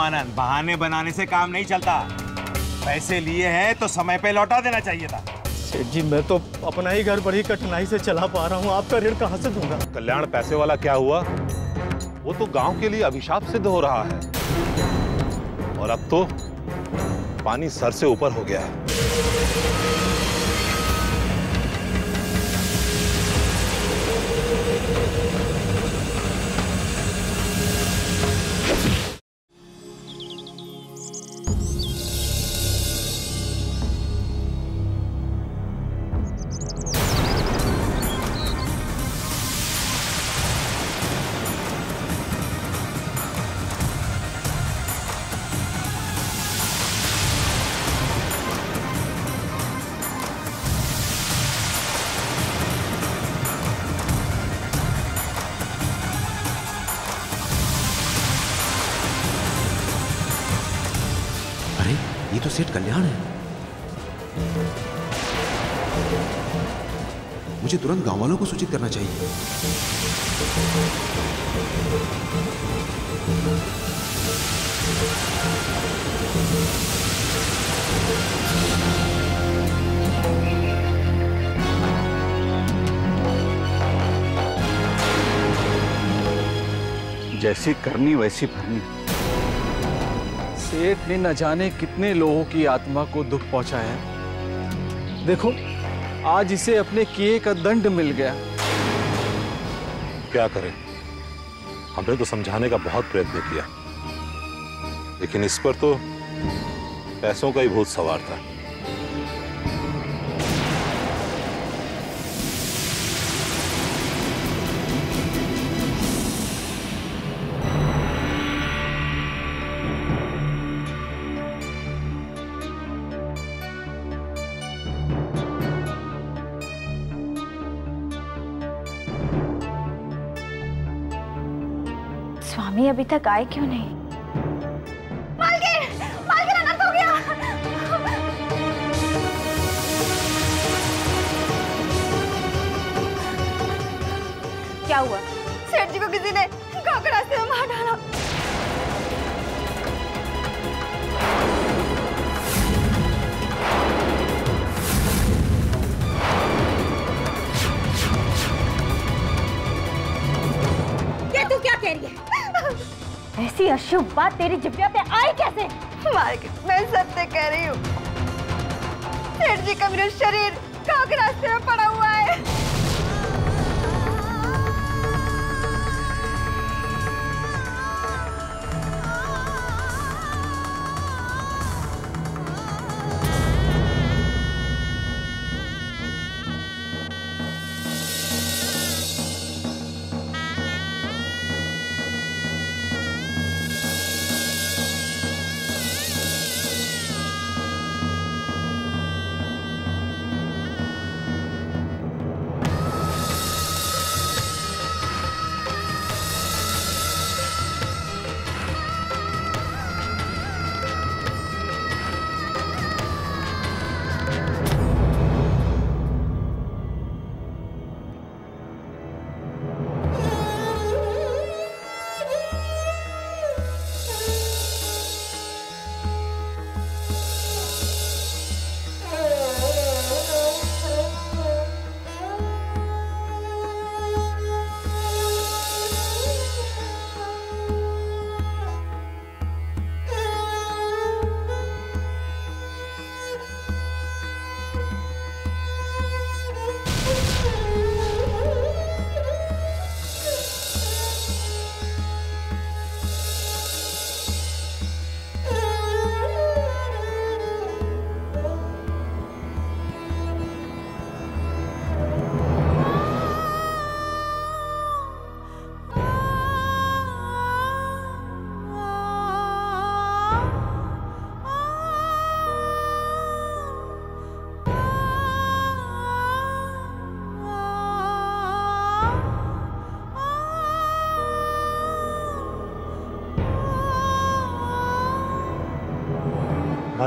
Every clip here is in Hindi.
रामानंद बहाने बनाने से काम नहीं चलता। पैसे लिए हैं तो समय पे लौटा देना चाहिए था। सेठ जी मैं तो अपना ही घर बड़ी कठिनाई से चला पा रहा हूँ। आपका ऋण कहाँ से दूँगा? कल्याण पैसे वाला क्या हुआ? वो तो गाँव के लिए अभिशाप सिद्ध हो रहा है। और अब तो पानी सर से ऊपर हो गया है। सेठ कल्याण है। मुझे तुरंत गाँव वालों को सूचित करना चाहिए। जैसी करनी वैसी भरनी। सेठ ने न जाने कितने लोगों की आत्मा को दुख पहुँचाया। देखो, आज इसे अपने किए का दंड मिल गया। क्या करें? हमने तो समझाने का बहुत प्रयत्न किया। लेकिन इस पर तो पैसों का ही बहुत सवार था। अभी तक आए क्यों नहीं? गया। क्या हुआ? सेठ जी को किसी ने गाँव में मार डाला। ये तू क्या कह रही है? ऐसी अशुभ बात तेरी जिब्या पे आई कैसे? मार्केट मैं सत्य कह रही हूँ। जी का मेरा शरीर गाँव रास्ते में पड़ा हुआ है।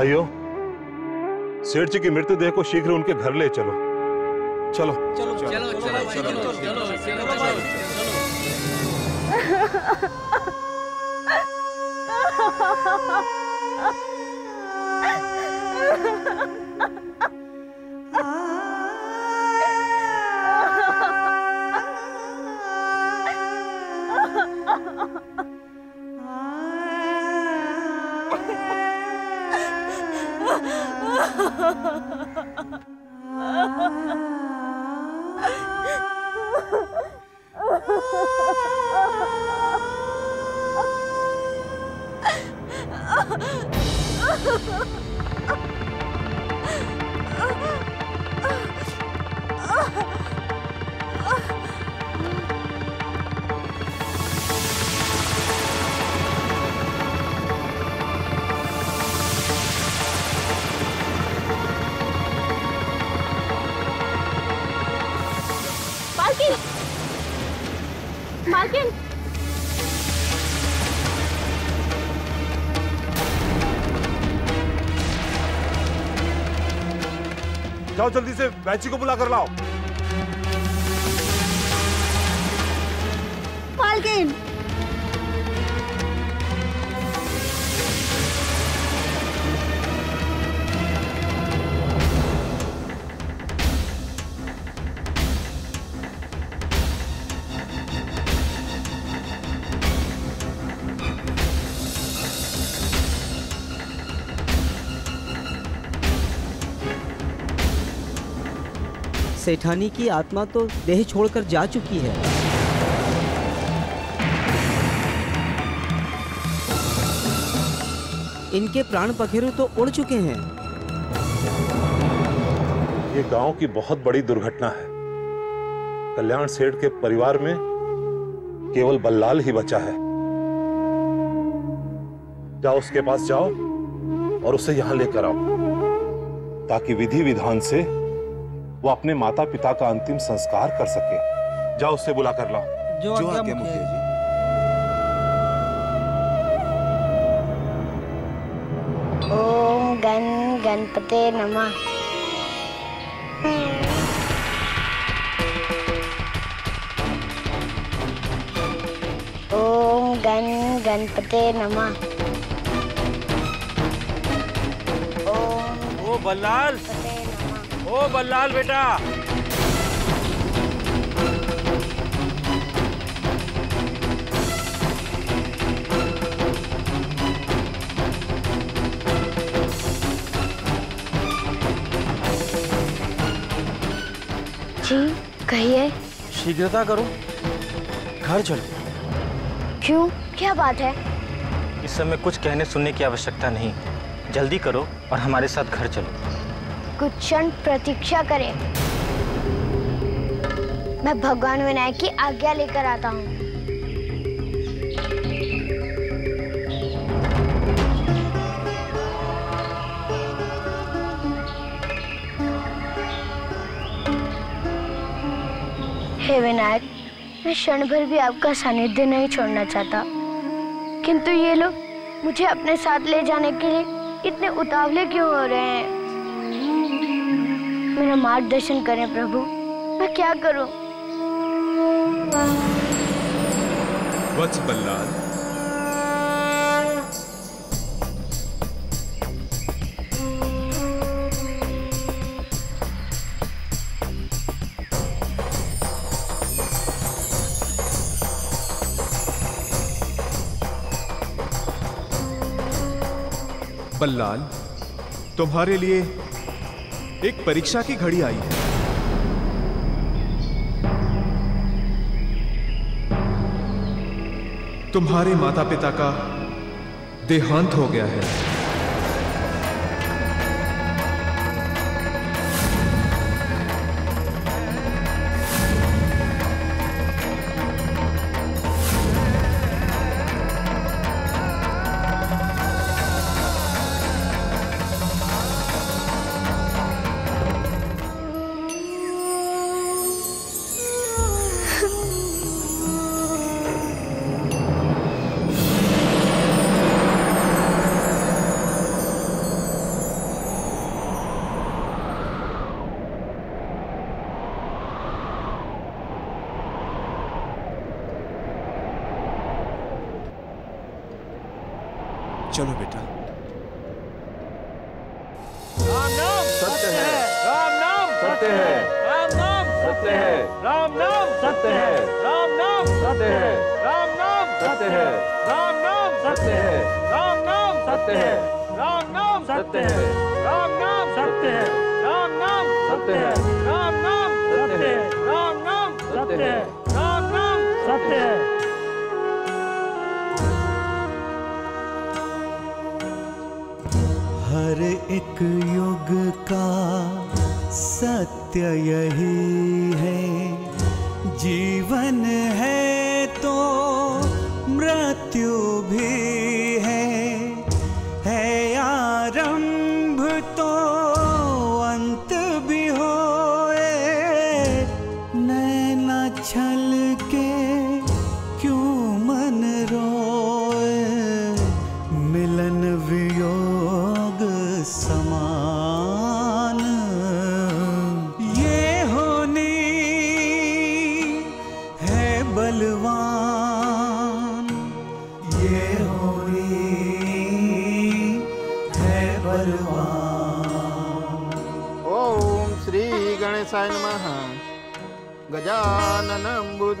भाइयों सेठ जी की मृतदेह को शीघ्र उनके घर ले चलो चलो मालकिन जाओ जल्दी से बैची को बुला कर लाओ। मालकिन सेठानी की आत्मा तो देह छोड़कर जा चुकी है। इनके प्राण पखेरु तो उड़ चुके हैं। ये गाँव की बहुत बड़ी दुर्घटना है। कल्याण सेठ के परिवार में केवल बल्लाल ही बचा है। जाओ उसके पास जाओ और उसे यहाँ लेकर आओ, ताकि विधि विधान से वो अपने माता पिता का अंतिम संस्कार कर सके। जाओ उससे बुला कर लाओ। जो जो आज्ञा मुखिया जी। ओम गण गणपते नमः। ओम गण गणपते नमः। ओम ओ बल्लाल ओ बल्लाल बेटा। जी कहिए। शीघ्रता करो। घर चलो। क्यों? क्या बात है? इस समय कुछ कहने सुनने की आवश्यकता नहीं। जल्दी करो और हमारे साथ घर चलो। कुछ क्षण प्रतीक्षा करें। मैं भगवान विनायक की आज्ञा लेकर आता हूँ। हे विनायक, मैं क्षण भर भी आपका सानिध्य नहीं छोड़ना चाहता। किंतु ये लोग मुझे अपने साथ ले जाने के लिए इतने उतावले क्यों हो रहे हैं? मेरा मार्गदर्शन करें प्रभु। मैं क्या करूँ? वत्स बल्लाल। बल्लाल तुम्हारे लिए एक परीक्षा की घड़ी आई है। तुम्हारे माता पिता का देहांत हो गया है। सत्य है राम नाम सत्य है राम नाम सत्य है राम नाम सत्य है राम नाम सत्य है राम नाम सत्य है राम नाम सत्य है राम नाम सत्य है राम नाम सत्य है राम नाम सत्य है राम नाम सत्य है हर एक युग का सत्य यही है जीवन है तो मृत्यु भी है है आरंभ तो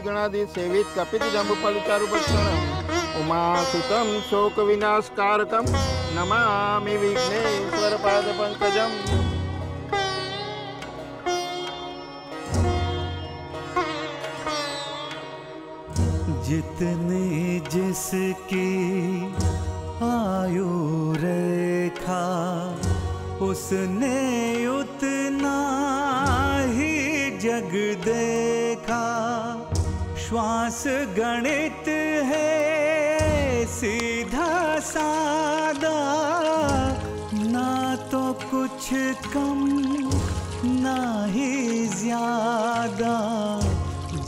भूतगणादि सेवित कपित जम्बुफलचारुभक्षणम् उमासुतं शोकविनाशकारकं नमामि विघ्नेश्वरपादपङ्कजम् जितने जिसकी आयु रेखा, उसने उतना ही जग देखा श्वास गणित है, सीधा सादा। ना तो कुछ कम, ना ही ज़्यादा।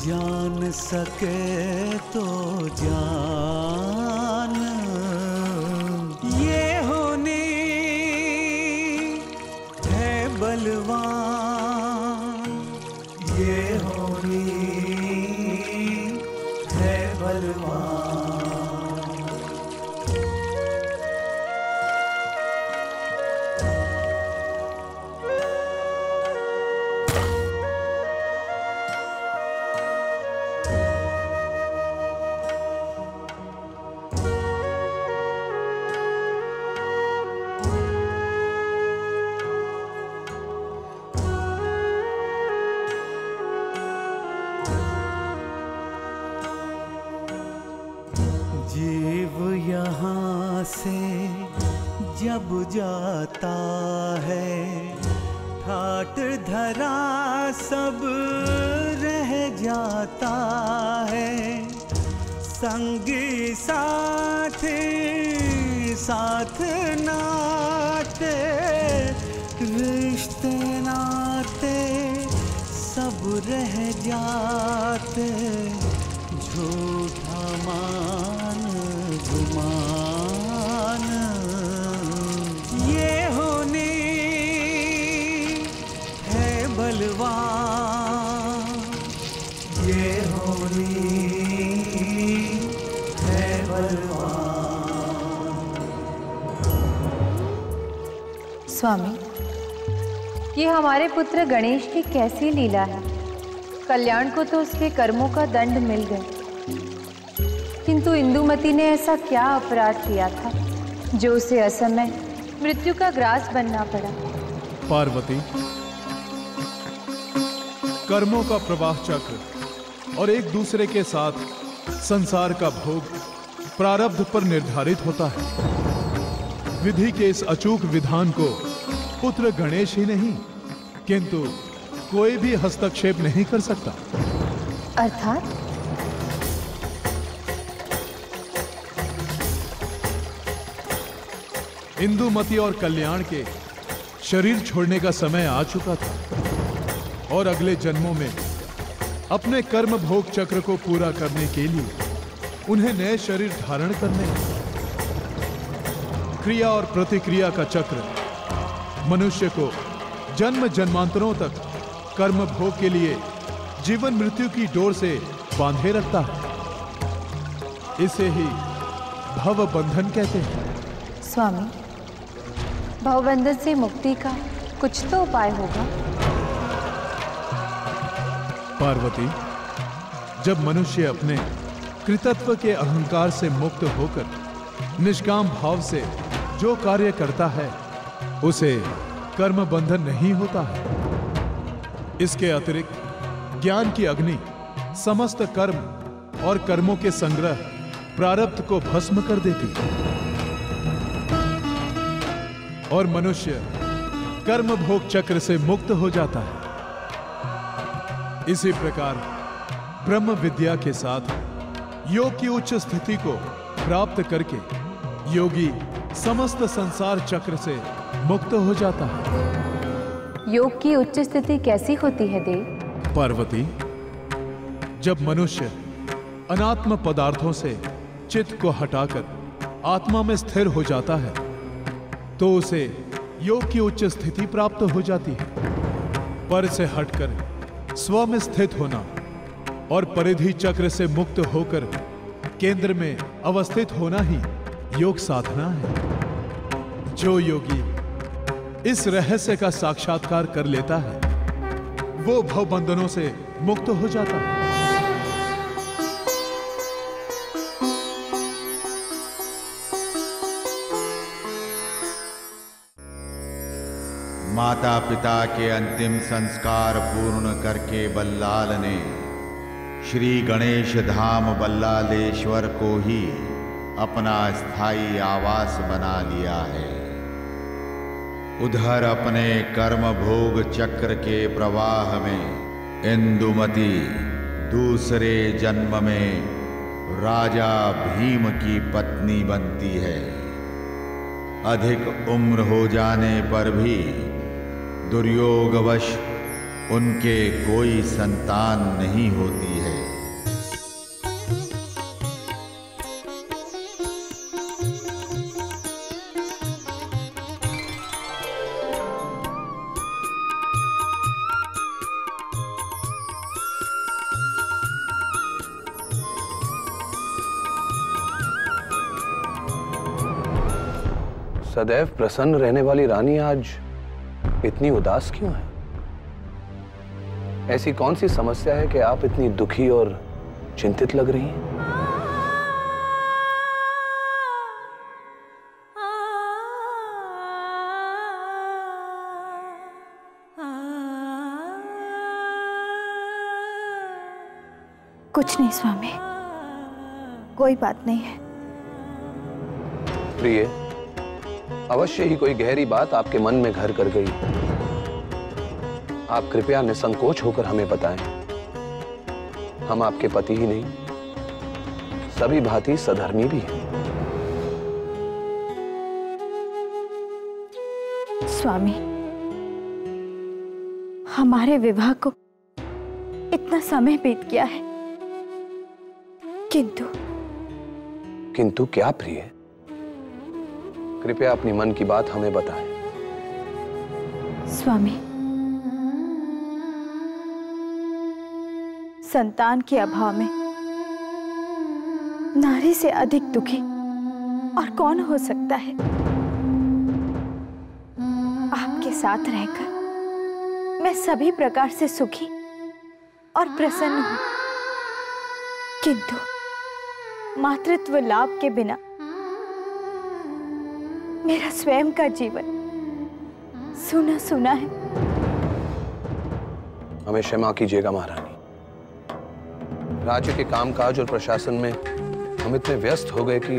जान सके तो जान रह जाते, झूठा मान, गुमान। ये होने है बलवान ये होनी है बलवान स्वामी, ये हमारे पुत्र गणेश की कैसी लीला है? कल्याण को तो उसके कर्मों का दंड मिल गया। किंतु इंदुमती ने ऐसा क्या अपराध किया था, जो उसे असमय, मृत्यु का ग्रास बनना पड़ा? पार्वती, कर्मों का प्रवाह चक्र और एक दूसरे के साथ संसार का भोग प्रारब्ध पर निर्धारित होता है। विधि के इस अचूक विधान को पुत्र गणेश ही नहीं, किंतु कोई भी हस्तक्षेप नहीं कर सकता। अर्थात? इंदुमती और कल्याण के शरीर छोड़ने का समय आ चुका था और अगले जन्मों में अपने कर्म भोग चक्र को पूरा करने के लिए उन्हें नए शरीर धारण करने क्रिया और प्रतिक्रिया का चक्र मनुष्य को जन्म जन्मांतरों तक कर्म भोग के लिए जीवन मृत्यु की डोर से बांधे रखता है। इसे ही भव बंधन कहते हैं। स्वामी भवबंधन से मुक्ति का कुछ तो उपाय होगा। पार्वती जब मनुष्य अपने कृतत्व के अहंकार से मुक्त होकर निष्काम भाव से जो कार्य करता है उसे कर्म बंधन नहीं होता है। इसके अतिरिक्त, ज्ञान की अग्नि, समस्त कर्म और कर्मों के संग्रह प्रारब्ध को भस्म कर देती है। और मनुष्य कर्म भोग चक्र से मुक्त हो जाता है। इसी प्रकार, ब्रह्म विद्या के साथ, योग की उच्च स्थिति को प्राप्त करके, योगी समस्त संसार चक्र से मुक्त हो जाता है। योग की उच्च स्थिति कैसी होती है, देव? पार्वती, जब मनुष्य अनात्म पदार्थों से चित्त को हटाकर आत्मा में स्थिर हो जाता है तो उसे योग की उच्च स्थिति प्राप्त हो जाती है। पर से हटकर स्व में स्थित होना और परिधि चक्र से मुक्त होकर केंद्र में अवस्थित होना ही योग साधना है। जो योगी इस रहस्य का साक्षात्कार कर लेता है। वो भवबंधनों से मुक्त हो जाता है। माता पिता के अंतिम संस्कार पूर्ण करके बल्लाल ने श्री गणेश धाम बल्लालेश्वर को ही अपना स्थायी आवास बना लिया है। उधर अपने कर्म भोग चक्र के प्रवाह में। इंदुमती, दूसरे जन्म में राजा भीम की पत्नी बनती है। अधिक उम्र हो जाने पर भी दुर्योगवश उनके कोई संतान नहीं होती। सदैव प्रसन्न रहने वाली रानी आज इतनी उदास क्यों है? ऐसी कौन सी समस्या है कि आप इतनी दुखी और चिंतित लग रही हैं? कुछ नहीं स्वामी। कोई बात नहीं है। प्रिय अवश्य ही कोई गहरी बात आपके मन में घर कर गई। आप कृपया निसंकोच होकर हमें बताएँ। हम आपके पति ही नहीं सभी भांति सधर्मी भी हैं। स्वामी हमारे विवाह को इतना समय बीत गया है। किंतु किंतु क्या प्रिय कृपया अपनी मन की बात हमें बताएँ। स्वामी। संतान के अभाव में नारी से अधिक दुखी और कौन हो सकता है? आपके साथ रहकर मैं सभी प्रकार से सुखी और प्रसन्न हूँ। किंतु मातृत्व लाभ के बिना मेरा स्वयं का जीवन। सुना सुना है। हमें क्षमा कीजिएगा महारानी। राज्य के कामकाज और प्रशासन में हम इतने व्यस्त हो गए कि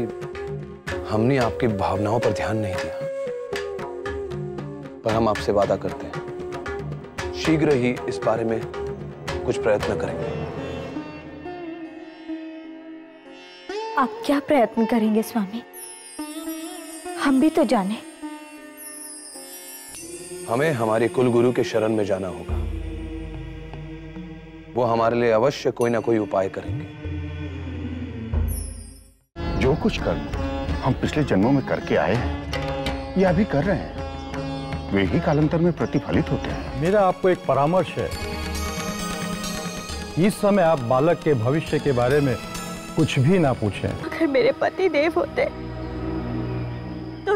हमने आपकी भावनाओं पर ध्यान नहीं दिया। पर हम आपसे वादा करते हैं शीघ्र ही इस बारे में कुछ प्रयत्न करेंगे। आप क्या प्रयत्न करेंगे स्वामी? हम भी तो जाने। हमें हमारे कुल गुरु के शरण में जाना होगा। वो हमारे लिए अवश्य कोई ना कोई उपाय करेंगे। जो कुछ कर्म हम पिछले जन्मों में करके आए हैं। या अभी कर रहे हैं। वे ही कालांतर में प्रतिफलित होते हैं। मेरा आपको एक परामर्श है। इस समय आप बालक के भविष्य के बारे में कुछ भी ना पूछें। अगर मेरे पति देव होते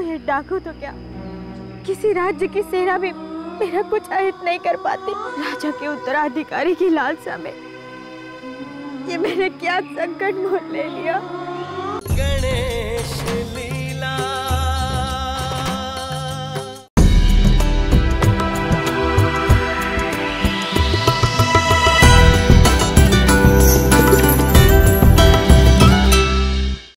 ये डाकू तो क्या? किसी राज्य की सेना भी मेरा कुछ अहित नहीं कर पाती। राजा के उत्तराधिकारी की लालसा में ये मैंने क्या संकट मोल ले लिया?